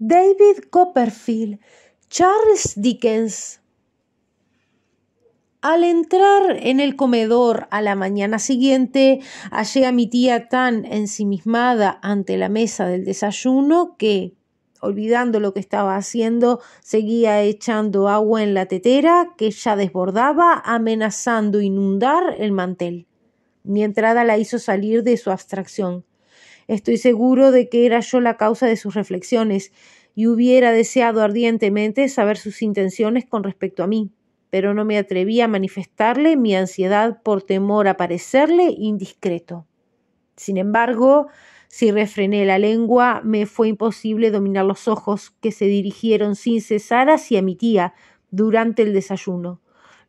David Copperfield, Charles Dickens. Al entrar en el comedor a la mañana siguiente, hallé a mi tía tan ensimismada ante la mesa del desayuno que, olvidando lo que estaba haciendo, seguía echando agua en la tetera que ya desbordaba, amenazando inundar el mantel. Mi entrada la hizo salir de su abstracción. Estoy seguro de que era yo la causa de sus reflexiones, y hubiera deseado ardientemente saber sus intenciones con respecto a mí, pero no me atreví a manifestarle mi ansiedad por temor a parecerle indiscreto. Sin embargo, si refrené la lengua, me fue imposible dominar los ojos, que se dirigieron sin cesar hacia mi tía durante el desayuno.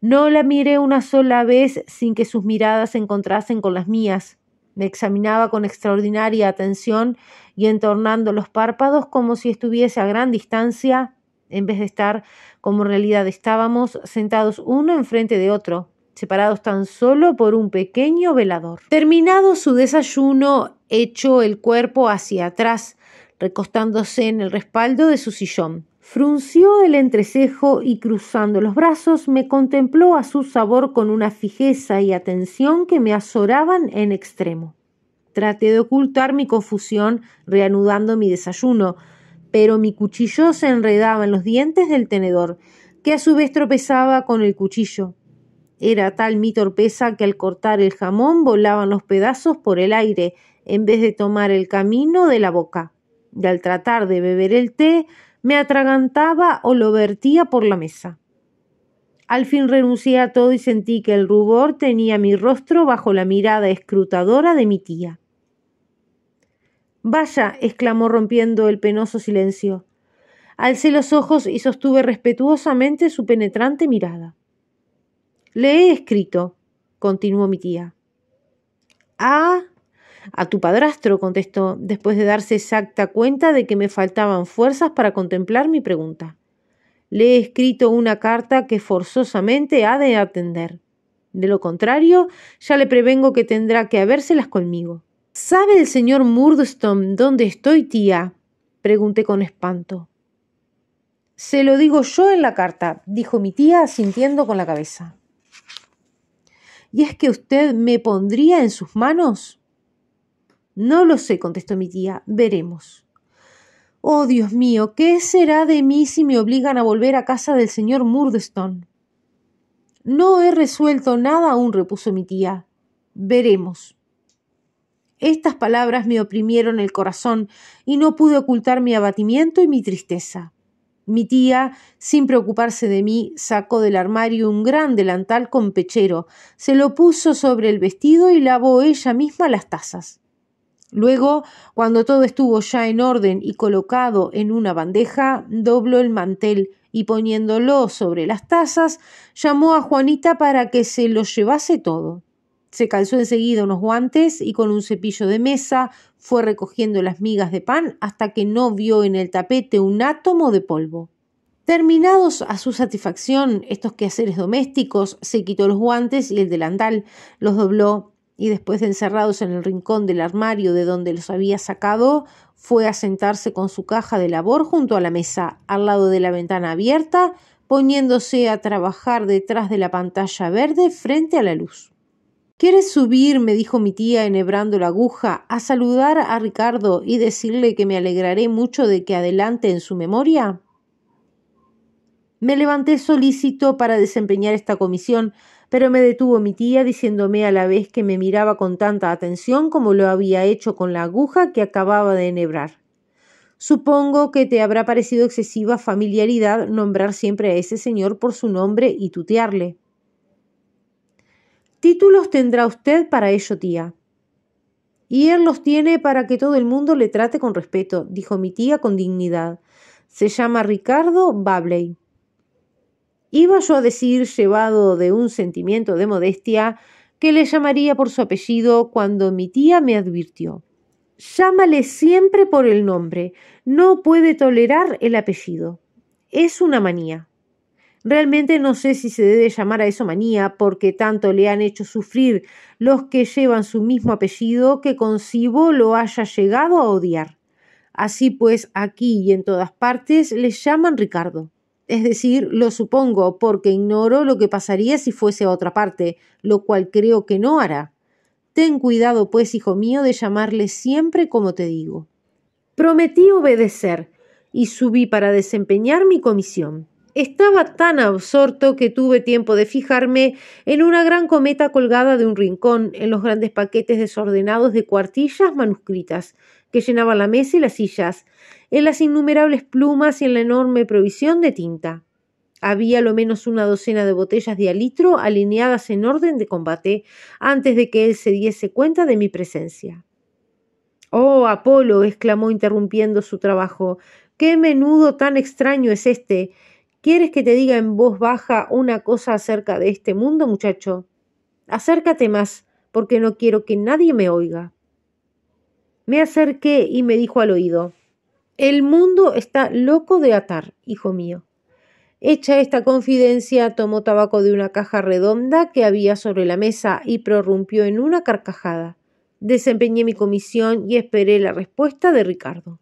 No la miré una sola vez sin que sus miradas se encontrasen con las mías. Me examinaba con extraordinaria atención y entornando los párpados como si estuviese a gran distancia, en vez de estar como en realidad estábamos, sentados uno enfrente de otro, separados tan solo por un pequeño velador. Terminado su desayuno, echó el cuerpo hacia atrás, recostándose en el respaldo de su sillón. Frunció el entrecejo y cruzando los brazos me contempló a su sabor con una fijeza y atención que me azoraban en extremo. Traté de ocultar mi confusión reanudando mi desayuno, pero mi cuchillo se enredaba en los dientes del tenedor, que a su vez tropezaba con el cuchillo. Era tal mi torpeza que al cortar el jamón volaban los pedazos por el aire, en vez de tomar el camino de la boca. Y al tratar de beber el té, me atragantaba o lo vertía por la mesa. Al fin renuncié a todo y sentí que el rubor tenía mi rostro bajo la mirada escrutadora de mi tía. Vaya, exclamó rompiendo el penoso silencio. Alcé los ojos y sostuve respetuosamente su penetrante mirada. Le he escrito, continuó mi tía. Ah, a tu padrastro, contestó, después de darse exacta cuenta de que me faltaban fuerzas para contemplar mi pregunta. Le he escrito una carta que forzosamente ha de atender. De lo contrario, ya le prevengo que tendrá que habérselas conmigo. ¿Sabe el señor Murdstone dónde estoy, tía? pregunté con espanto. Se lo digo yo en la carta, dijo mi tía, asintiendo con la cabeza. ¿Y es que usted me pondría en sus manos? No lo sé, contestó mi tía. Veremos. Oh, Dios mío, ¿qué será de mí si me obligan a volver a casa del señor Murdstone? No he resuelto nada aún, repuso mi tía. Veremos. Estas palabras me oprimieron el corazón y no pude ocultar mi abatimiento y mi tristeza. Mi tía, sin preocuparse de mí, sacó del armario un gran delantal con pechero, se lo puso sobre el vestido y lavó ella misma las tazas. Luego, cuando todo estuvo ya en orden y colocado en una bandeja, dobló el mantel y poniéndolo sobre las tazas, llamó a Juanita para que se lo llevase todo. Se calzó enseguida unos guantes y con un cepillo de mesa fue recogiendo las migas de pan hasta que no vio en el tapete un átomo de polvo. Terminados a su satisfacción estos quehaceres domésticos, se quitó los guantes y el delantal, los dobló y después de encerrados en el rincón del armario de donde los había sacado, fue a sentarse con su caja de labor junto a la mesa, al lado de la ventana abierta, poniéndose a trabajar detrás de la pantalla verde frente a la luz. ¿Quieres subir? me dijo mi tía enhebrando la aguja, a saludar a Ricardo y decirle que me alegraré mucho de que adelante en su memoria. Me levanté solícito para desempeñar esta comisión, pero me detuvo mi tía diciéndome a la vez que me miraba con tanta atención como lo había hecho con la aguja que acababa de enhebrar. Supongo que te habrá parecido excesiva familiaridad nombrar siempre a ese señor por su nombre y tutearle. Títulos tendrá usted para ello, tía. Y él los tiene para que todo el mundo le trate con respeto, dijo mi tía con dignidad. Se llama Ricardo Babley. Iba yo a decir, llevado de un sentimiento de modestia, que le llamaría por su apellido cuando mi tía me advirtió. Llámale siempre por el nombre, no puede tolerar el apellido. Es una manía. Realmente no sé si se debe llamar a eso manía, porque tanto le han hecho sufrir los que llevan su mismo apellido que concibo lo haya llegado a odiar. Así pues, aquí y en todas partes les llaman Ricardo. Es decir, lo supongo, porque ignoro lo que pasaría si fuese a otra parte, lo cual creo que no hará. Ten cuidado, pues, hijo mío, de llamarle siempre como te digo. Prometí obedecer y subí para desempeñar mi comisión. Estaba tan absorto que tuve tiempo de fijarme en una gran cometa colgada de un rincón, en los grandes paquetes desordenados de cuartillas manuscritas que llenaban la mesa y las sillas, en las innumerables plumas y en la enorme provisión de tinta. Había lo menos una docena de botellas de alitro alineadas en orden de combate antes de que él se diese cuenta de mi presencia. Oh, Apolo, exclamó interrumpiendo su trabajo, qué menudo tan extraño es este. ¿Quieres que te diga en voz baja una cosa acerca de este mundo, muchacho? Acércate más, porque no quiero que nadie me oiga. Me acerqué y me dijo al oído El mundo está loco de atar, hijo mío. Hecha esta confidencia, tomó tabaco de una caja redonda que había sobre la mesa y prorrumpió en una carcajada. Desempeñé mi comisión y esperé la respuesta de Ricardo.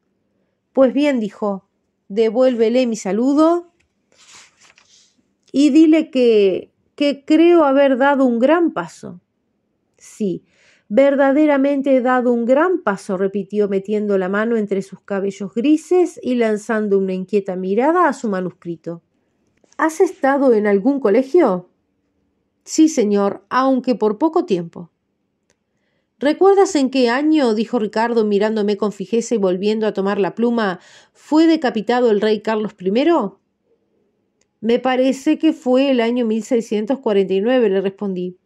Pues bien, dijo, devuélvele mi saludo y dile que que creo haber dado un gran paso. Sí, verdaderamente he dado un gran paso, repitió metiendo la mano entre sus cabellos grises y lanzando una inquieta mirada a su manuscrito. ¿Has estado en algún colegio? Sí, señor, aunque por poco tiempo. ¿Recuerdas en qué año, dijo Ricardo mirándome con fijeza y volviendo a tomar la pluma, fue decapitado el rey Carlos I? Me parece que fue el año 1649, le respondí.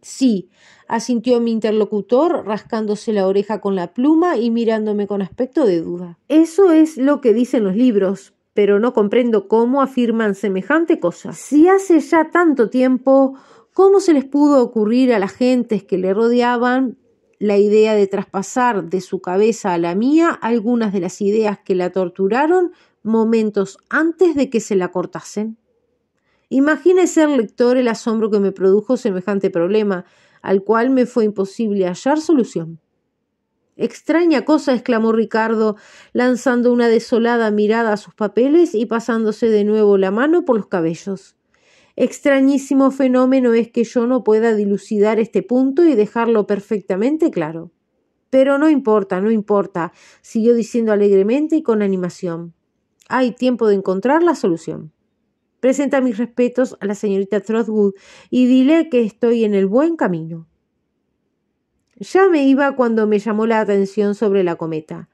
Sí, asintió mi interlocutor, rascándose la oreja con la pluma y mirándome con aspecto de duda. Eso es lo que dicen los libros, pero no comprendo cómo afirman semejante cosa. Si hace ya tanto tiempo, ¿cómo se les pudo ocurrir a las gentes que le rodeaban la idea de traspasar de su cabeza a la mía algunas de las ideas que la torturaron momentos antes de que se la cortasen. Imagínese el lector el asombro que me produjo semejante problema, al cual me fue imposible hallar solución. Extraña cosa, exclamó Ricardo, lanzando una desolada mirada a sus papeles y pasándose de nuevo la mano por los cabellos. Extrañísimo fenómeno es que yo no pueda dilucidar este punto y dejarlo perfectamente claro. Pero no importa, no importa, siguió diciendo alegremente y con animación. Hay tiempo de encontrar la solución. Presenta mis respetos a la señorita Trotwood y dile que estoy en el buen camino. Ya me iba cuando me llamó la atención sobre la cometa.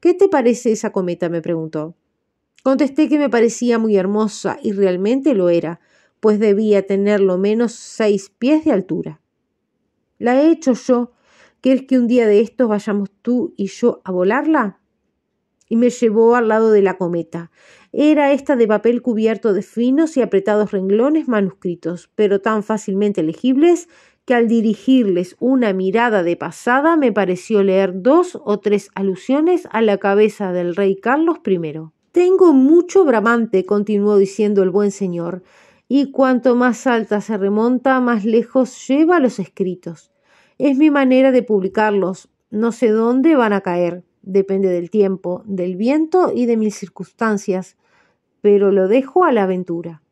¿Qué te parece esa cometa? me preguntó. Contesté que me parecía muy hermosa y realmente lo era, pues debía tener lo menos seis pies de altura. La he hecho yo. ¿Quieres que un día de estos vayamos tú y yo a volarla? Y me llevó al lado de la cometa. Era esta de papel cubierto de finos y apretados renglones manuscritos, pero tan fácilmente legibles que al dirigirles una mirada de pasada me pareció leer dos o tres alusiones a la cabeza del rey Carlos I. Tengo mucho bramante, continuó diciendo el buen señor, y cuanto más alta se remonta, más lejos lleva los escritos. Es mi manera de publicarlos. No sé dónde van a caer depende del tiempo, del viento y de mil circunstancias, pero lo dejo a la aventura.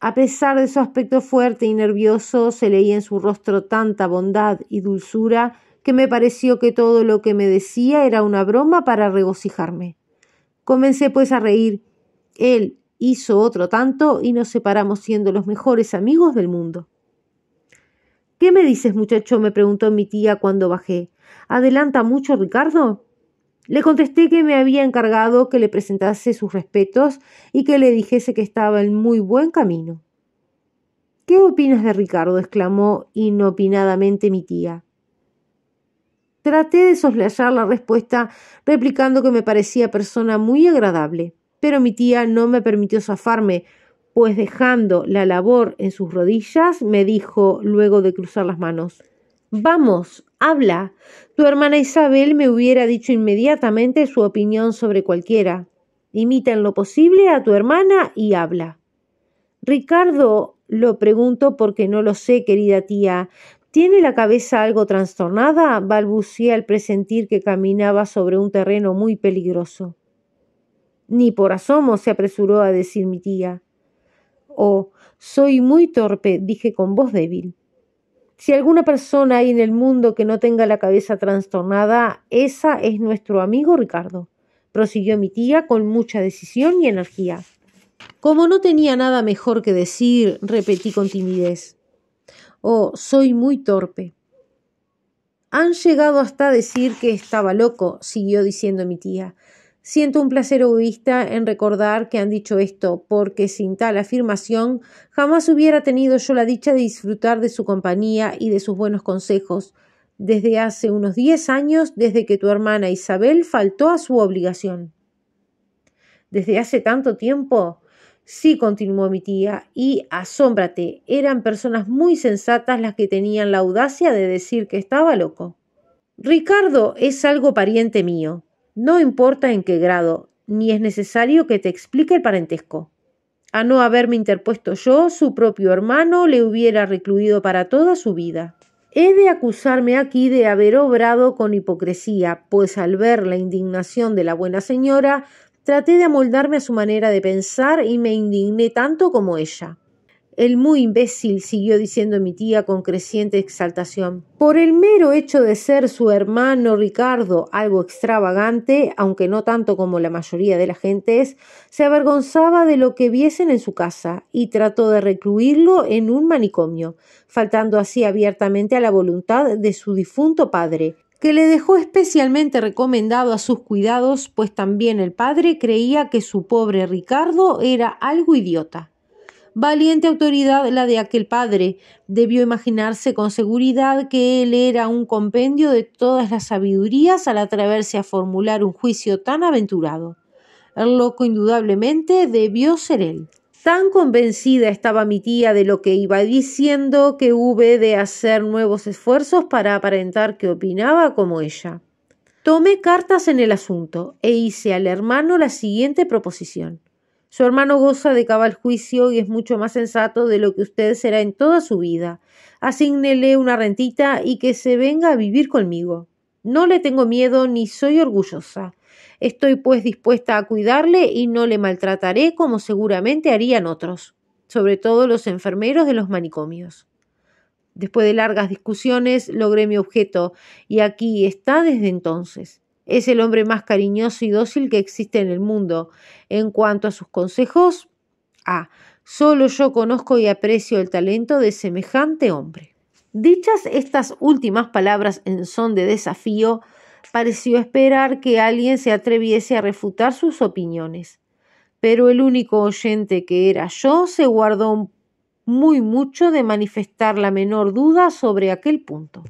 A pesar de su aspecto fuerte y nervioso, se leía en su rostro tanta bondad y dulzura que me pareció que todo lo que me decía era una broma para regocijarme. Comencé pues a reír. Él hizo otro tanto y nos separamos siendo los mejores amigos del mundo. ¿Qué me dices, muchacho? me preguntó mi tía cuando bajé. ¿Adelanta mucho Ricardo? Le contesté que me había encargado que le presentase sus respetos y que le dijese que estaba en muy buen camino. ¿Qué opinas de Ricardo? exclamó inopinadamente mi tía. Traté de soslayar la respuesta, replicando que me parecía persona muy agradable, pero mi tía no me permitió zafarme, pues dejando la labor en sus rodillas, me dijo, luego de cruzar las manos Vamos, habla. Tu hermana Isabel me hubiera dicho inmediatamente su opinión sobre cualquiera. Imita en lo posible a tu hermana y habla. Ricardo, lo pregunto porque no lo sé, querida tía. ¿Tiene la cabeza algo trastornada? balbuceé al presentir que caminaba sobre un terreno muy peligroso. Ni por asomo, se apresuró a decir mi tía. Oh, soy muy torpe, dije con voz débil. Si alguna persona hay en el mundo que no tenga la cabeza trastornada, esa es nuestro amigo Ricardo, prosiguió mi tía con mucha decisión y energía. Como no tenía nada mejor que decir, repetí con timidez. Oh, soy muy torpe. Han llegado hasta decir que estaba loco, siguió diciendo mi tía. Siento un placer egoísta en recordar que han dicho esto, porque sin tal afirmación jamás hubiera tenido yo la dicha de disfrutar de su compañía y de sus buenos consejos, desde hace unos diez años, desde que tu hermana Isabel faltó a su obligación. ¿Desde hace tanto tiempo? Sí, continuó mi tía, y asómbrate, eran personas muy sensatas las que tenían la audacia de decir que estaba loco. Ricardo es algo pariente mío, no importa en qué grado, ni es necesario que te explique el parentesco. A no haberme interpuesto yo, su propio hermano le hubiera recluido para toda su vida. He de acusarme aquí de haber obrado con hipocresía, pues al ver la indignación de la buena señora, traté de amoldarme a su manera de pensar y me indigné tanto como ella. El muy imbécil, siguió diciendo mi tía con creciente exaltación. Por el mero hecho de ser su hermano Ricardo algo extravagante, aunque no tanto como la mayoría de la gentes, se avergonzaba de lo que viesen en su casa y trató de recluirlo en un manicomio, faltando así abiertamente a la voluntad de su difunto padre, que le dejó especialmente recomendado a sus cuidados, pues también el padre creía que su pobre Ricardo era algo idiota. Valiente autoridad la de aquel padre. Debió imaginarse con seguridad que él era un compendio de todas las sabidurías al atreverse a formular un juicio tan aventurado. El loco indudablemente debió ser él. Tan convencida estaba mi tía de lo que iba diciendo que hube de hacer nuevos esfuerzos para aparentar que opinaba como ella. Tomé cartas en el asunto e hice al hermano la siguiente proposición. Su hermano goza de cabal juicio y es mucho más sensato de lo que usted será en toda su vida. Asígnele una rentita y que se venga a vivir conmigo. No le tengo miedo ni soy orgullosa. Estoy pues dispuesta a cuidarle y no le maltrataré como seguramente harían otros, sobre todo los enfermeros de los manicomios. Después de largas discusiones logré mi objeto y aquí está desde entonces. Es el hombre más cariñoso y dócil que existe en el mundo. En cuanto a sus consejos, ah, solo yo conozco y aprecio el talento de semejante hombre. Dichas estas últimas palabras en son de desafío, pareció esperar que alguien se atreviese a refutar sus opiniones. Pero el único oyente que era yo se guardó muy mucho de manifestar la menor duda sobre aquel punto.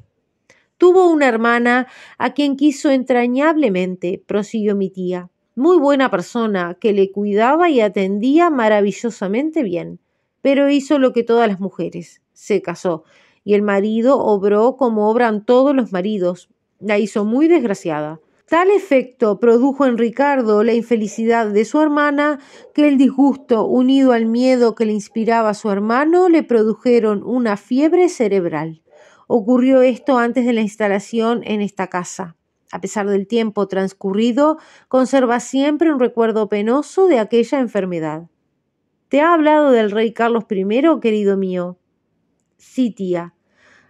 Tuvo una hermana a quien quiso entrañablemente, prosiguió mi tía, muy buena persona, que le cuidaba y atendía maravillosamente bien, pero hizo lo que todas las mujeres, se casó, y el marido obró como obran todos los maridos, la hizo muy desgraciada. Tal efecto produjo en Ricardo la infelicidad de su hermana que el disgusto unido al miedo que le inspiraba su hermano le produjeron una fiebre cerebral. Ocurrió esto antes de la instalación en esta casa. A pesar del tiempo transcurrido, conserva siempre un recuerdo penoso de aquella enfermedad. ¿Te ha hablado del rey Carlos I, querido mío? Sí, tía.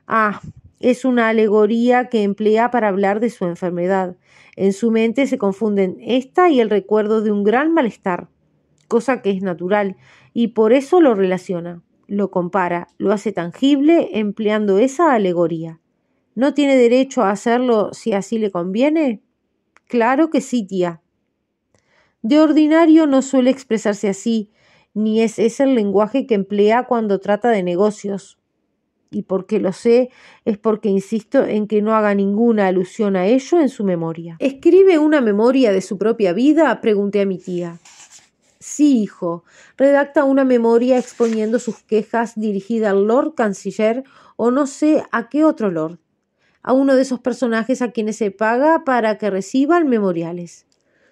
Ah, es una alegoría que emplea para hablar de su enfermedad. En su mente se confunden esta y el recuerdo de un gran malestar, cosa que es natural, y por eso lo relaciona lo compara, lo hace tangible empleando esa alegoría. ¿No tiene derecho a hacerlo si así le conviene? Claro que sí, tía. De ordinario no suele expresarse así, ni es ese el lenguaje que emplea cuando trata de negocios. Y porque lo sé es porque insisto en que no haga ninguna alusión a ello en su memoria. ¿Escribe una memoria de su propia vida? pregunté a mi tía. Sí, hijo, redacta una memoria exponiendo sus quejas dirigida al Lord Canciller o no sé a qué otro Lord, a uno de esos personajes a quienes se paga para que reciban memoriales.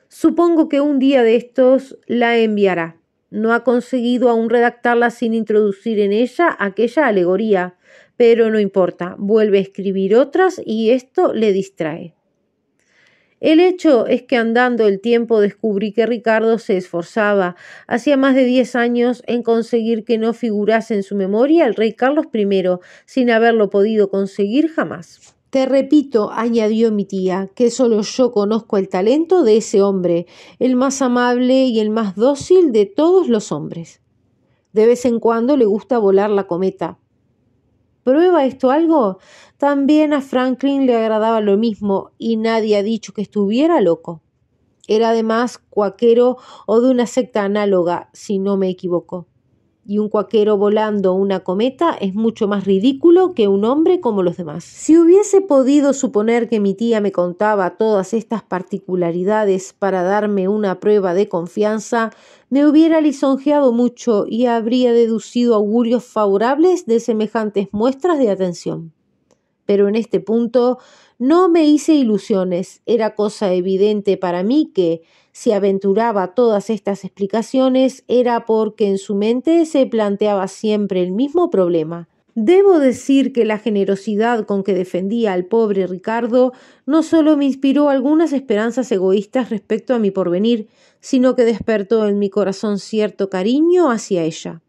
Supongo que un día de estos la enviará. No ha conseguido aún redactarla sin introducir en ella aquella alegoría, Pero no importa, vuelve a escribir otras y esto le distrae. El hecho es que andando el tiempo descubrí que Ricardo se esforzaba hacía más de diez años en conseguir que no figurase en su memoria el rey Carlos I, sin haberlo podido conseguir jamás. Te repito, añadió mi tía, que solo yo conozco el talento de ese hombre, el más amable y el más dócil de todos los hombres. De vez en cuando le gusta volar la cometa. ¿Prueba esto algo? También a Franklin le agradaba lo mismo y nadie ha dicho que estuviera loco. Era además cuaquero o de una secta análoga, si no me equivoco. Y un cuaquero volando una cometa es mucho más ridículo que un hombre como los demás. Si hubiese podido suponer que mi tía me contaba todas estas particularidades para darme una prueba de confianza, me hubiera lisonjeado mucho y habría deducido augurios favorables de semejantes muestras de atención pero en este punto no me hice ilusiones. Era cosa evidente para mí que, si aventuraba todas estas explicaciones, era porque en su mente se planteaba siempre el mismo problema. Debo decir que la generosidad con que defendía al pobre Ricardo no solo me inspiró algunas esperanzas egoístas respecto a mi porvenir, sino que despertó en mi corazón cierto cariño hacia ella.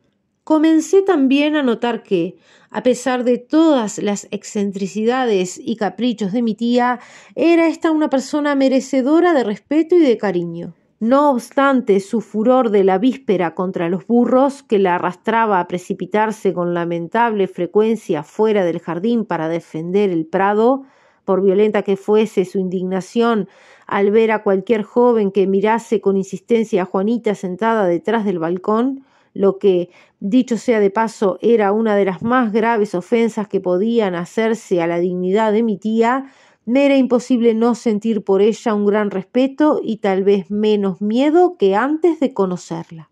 Comencé también a notar que, a pesar de todas las excentricidades y caprichos de mi tía, era esta una persona merecedora de respeto y de cariño. No obstante su furor de la víspera contra los burros, que la arrastraba a precipitarse con lamentable frecuencia fuera del jardín para defender el prado, por violenta que fuese su indignación al ver a cualquier joven que mirase con insistencia a Juanita sentada detrás del balcón, lo que, dicho sea de paso, era una de las más graves ofensas que podían hacerse a la dignidad de mi tía, me era imposible no sentir por ella un gran respeto y tal vez menos miedo que antes de conocerla.